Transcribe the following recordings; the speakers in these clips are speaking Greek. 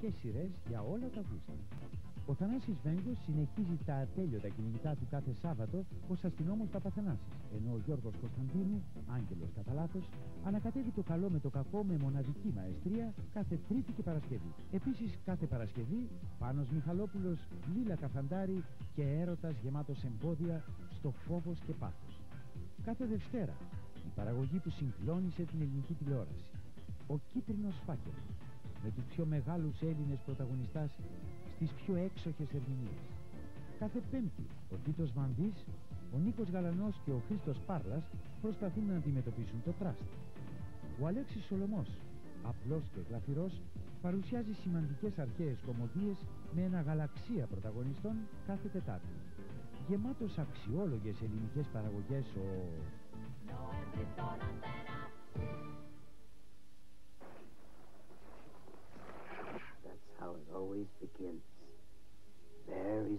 και σειρές για όλα τα γούστα. Ο Θανάσης Βέγκος συνεχίζει τα ατέλειωτα κυνηγητά του κάθε Σάββατο ως αστυνόμος Παπαθανάσης, ενώ ο Γιώργος Κωνσταντίνου, άγγελος κατά λάθος, ανακατεύει το καλό με το κακό με μοναδική μαεστρία κάθε Τρίτη και Παρασκευή. Επίσης κάθε Παρασκευή, Πάνος Μιχαλόπουλος, Λίλα Καφαντάρη και έρωτας γεμάτος εμπόδια στο φόβος και πάθος. Κάθε Δευτέρα, η παραγωγή που συγκλώνησε την ελληνική τηλεόραση. Ο Κίτρινος Φάκελος, με τους πιο μεγάλους Έλληνες πρωταγωνιστάς στις πιο έξοχες ερμηνείες. Κάθε Πέμπτη, ο Τίτος Βανδής, ο Νίκος Γαλανός και ο Χρήστος Πάρλας προσπαθούν να αντιμετωπίσουν το τράστ. Ο Αλέξης Σολομός, απλός και γλαφυρός, παρουσιάζει σημαντικές αρχαίες κομμωδίες με ένα γαλαξία πρωταγωνιστών κάθε Τετάρτη. Γεμάτος αξιόλογες ελληνικές παραγωγές ο...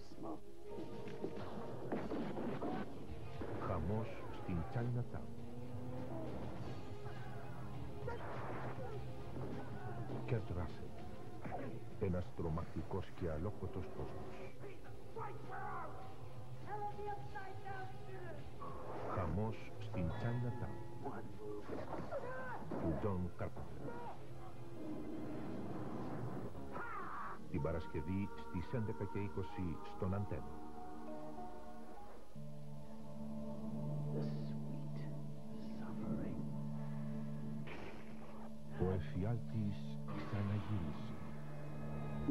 Very small. Χαμός στην Chinatown. Κέρτ Ράσελ. Ένας τρομακτικός και αλλόκοτος κόσμος. Την Παρασκευή στις 11 και 20 στον Αντένα. The sweet suffering. Ο εφιάλτης ξαναγυρίζει.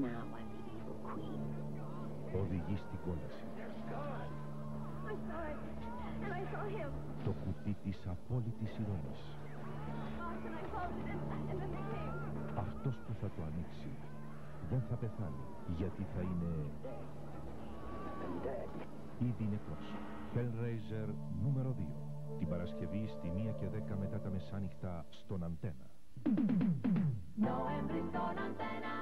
Now I'm the evil queen. Οδηγεί στην κόλαση. I saw it, and I saw him. Το κουτί της απόλυτης ηρωνής. Lost and I closed it, and, and then they came. Αυτός που θα το ανοίξει δεν θα πεθάνει γιατί θα είναι I'm dead. ήδη νεκρός. Hellraiser νούμερο 2. Την Παρασκευή στη 1 και 10 μετά τα μεσάνυχτα στον Αντένα. Νοέμβρη στον αντένα.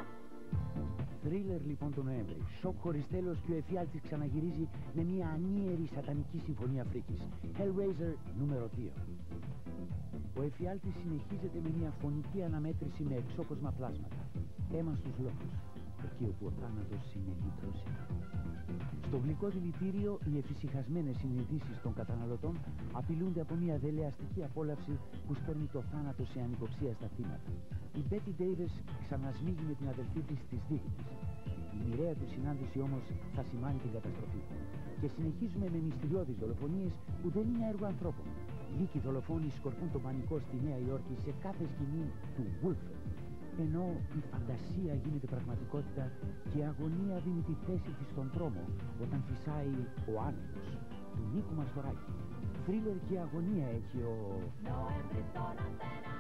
Θρίλερ λοιπόν το Νοέμβρη. Σοκ χωρίς τέλος και ο εφιάλτης ξαναγυρίζει με μια ανίερη σατανική συμφωνία φρίκης. Hellraiser νούμερο 2. Ο εφιάλτης συνεχίζεται με μια φωνική αναμέτρηση με εξόκοσμα πλάσματα. Αίμα στους λόγους, εκεί όπου ο θάνατος είναι λύτρωση. Στο γλυκό δηλητήριο, οι εφησυχασμένες συνειδήσεις των καταναλωτών απειλούνται από μια δελεαστική απόλαυση που στέλνει το θάνατο σε ανυποψία στα θύματα. Η Μπέτι Ντέιβες ξανασμίγει με την αδελφή της στις δίχη της. Η μοιραία του συνάντηση όμως θα σημάνει την καταστροφή. Και συνεχίζουμε με μυστηριώδεις δολοφονίες που δεν είναι έργο ανθρώπων. Λύκοι δολοφόνοι σκορπούν τον πανικό στη Νέα Υόρκη σε κάθε σκηνή του Wolfer. Ενώ η φαντασία γίνεται πραγματικότητα και η αγωνία δίνει τη θέση της στον τρόμο όταν φυσάει ο άνεμος του Νίκου Μαστοράκη. Θρίλερ και αγωνία έχει ο... Νοέμβρη στον αντένα.